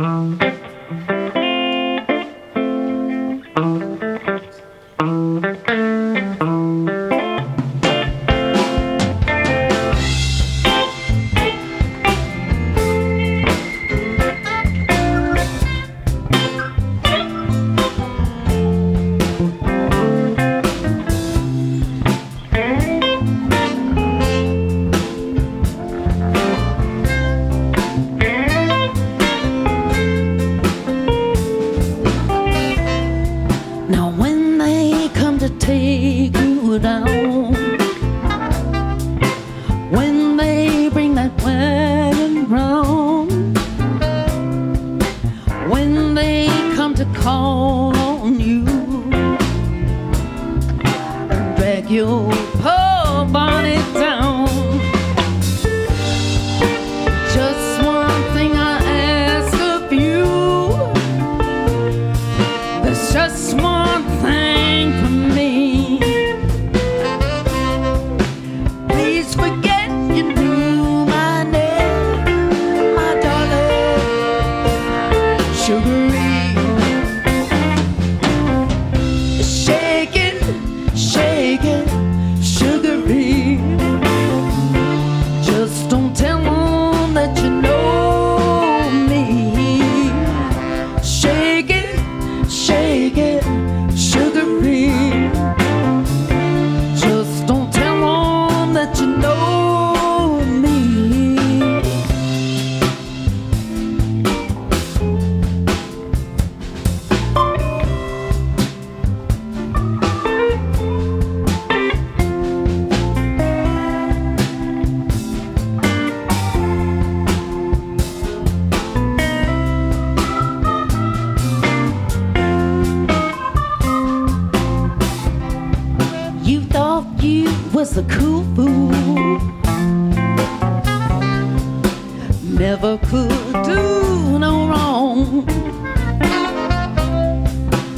Mm-hmm. to call on you. drag your pardon.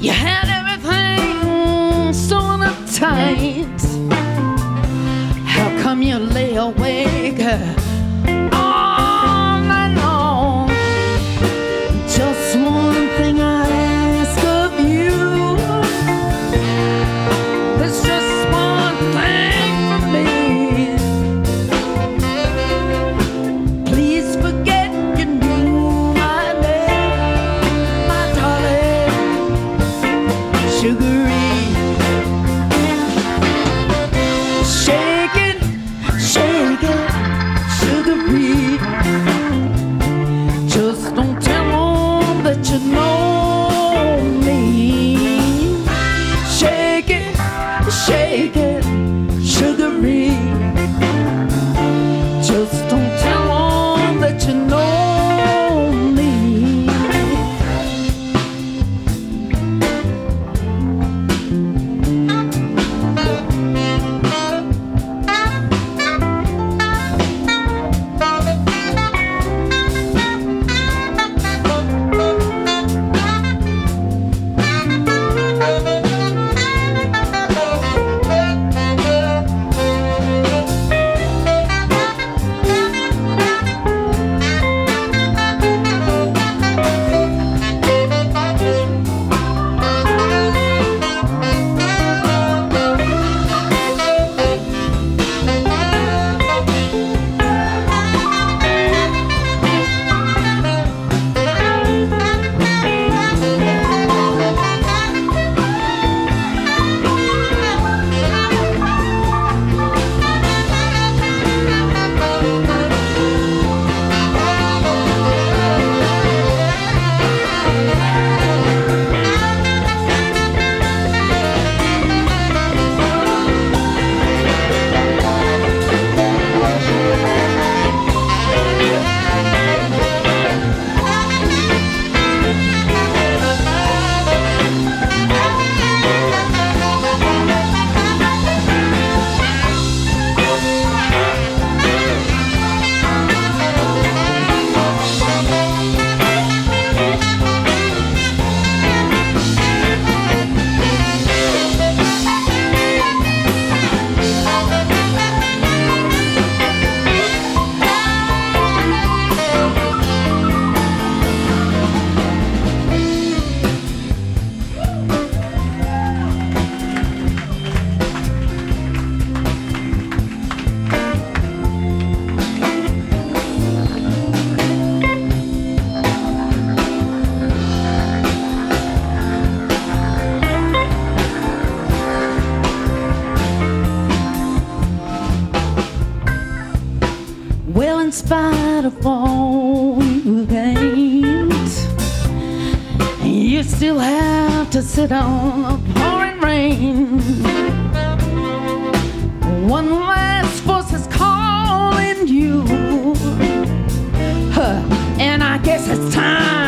You had everything so uptight. How come you lay awake? in spite of all you gained. You still have to sit on the pouring rain. One last voice is calling you, huh. and I guess it's time.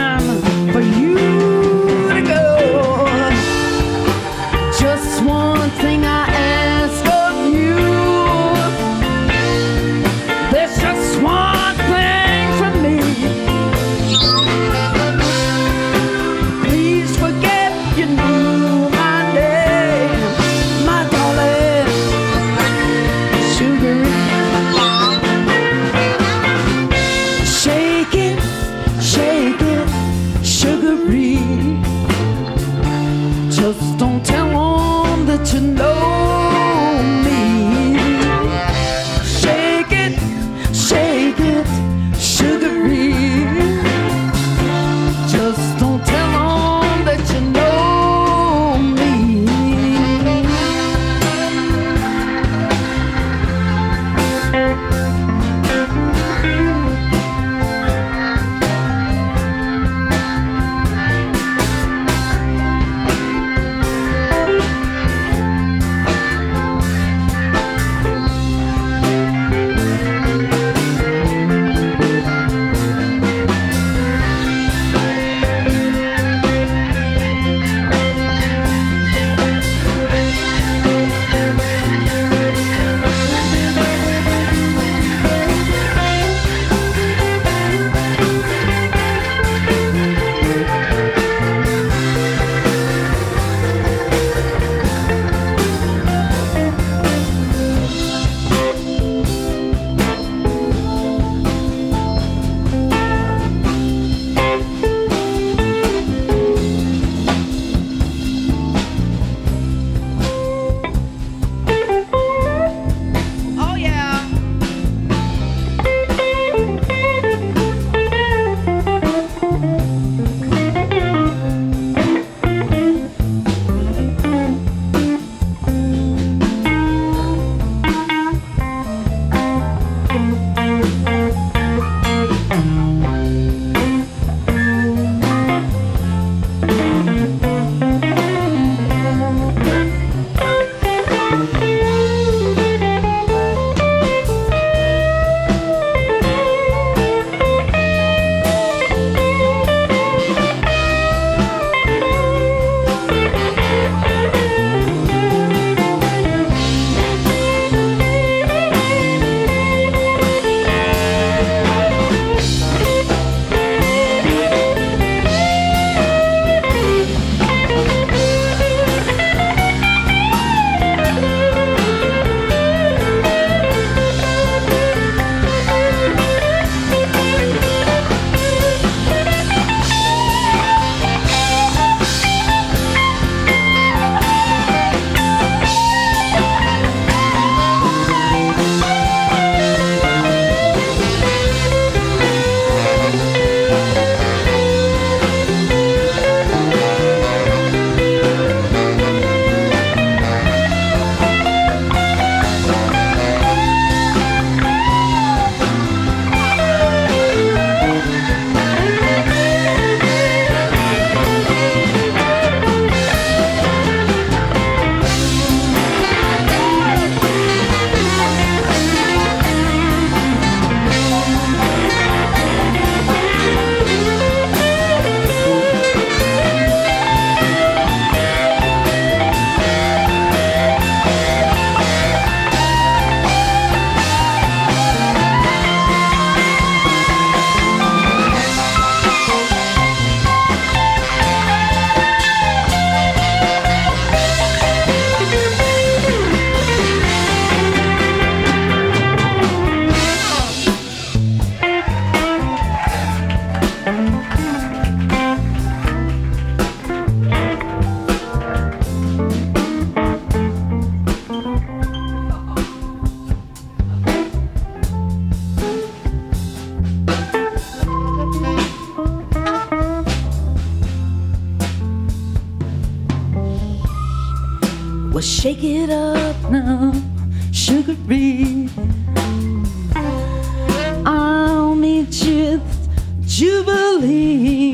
Jubilee.